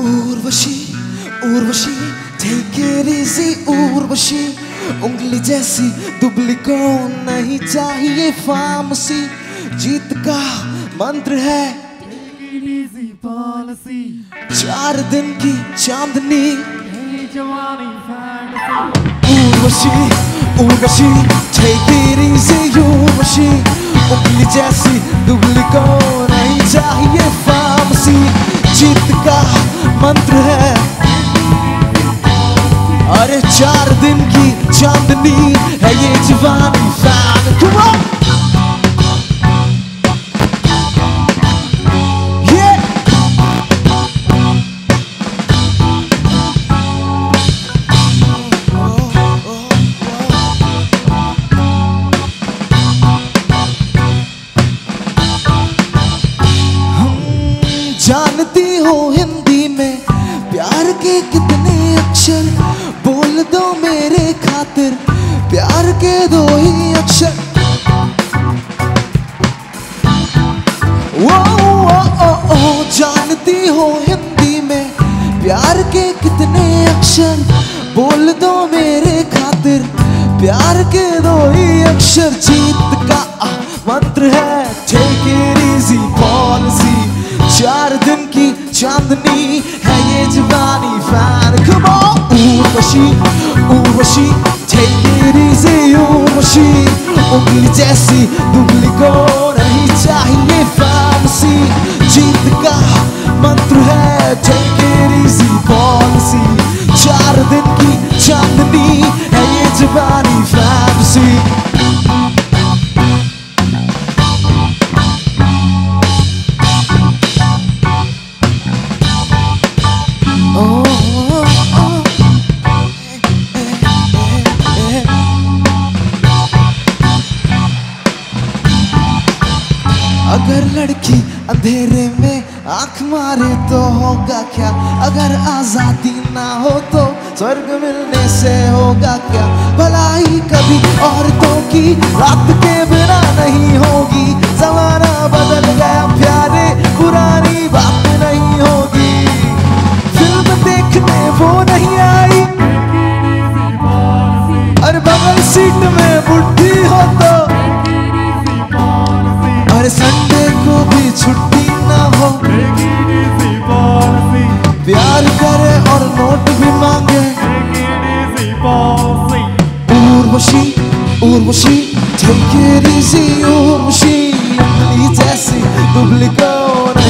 Urvashi Urvashi take it easy Urvashi उंगली जैसी दुबली को नहीं चाहिए फार्मेसी। जीत का मंत्र है। चार दिन की चांदनी. Urvashi Urvashi take it easy Urvashi उंगली जैसी दुबली को नहीं चाहिए फार्मेसी। जीत का मंत्र है। अरे चार दिन की चांदनी है ये जवानी फ़ैन। हो हिंदी में, प्यार के कितने अक्षर? बोल दो मेरे खातिर, प्यार के दो ही अक्षर। जानती हो हिंदी में, प्यार के कितने अक्षर? बोल दो मेरे खातिर, प्यार के दो ही अक्षर। जीत का मंत्र है take Urvashi, take it easy, Urvashi. Ugly Jesse, duplicate, and he's a. अगर लड़की अंधेरे में आँख मारे तो होगा क्या? अगर आज़ादी ना हो तो स्वर्ग मिलने से होगा क्या? भलाई कभी औरतों की रात के बिना नहीं होगी। जमाना बदल गया प्यारे, पुरानी बात नहीं होगी। फ़िल्म देखने वो नहीं आई. अरे बगल सीट में Urwashi, Urwashi, take it easy, Urwashi, please, public on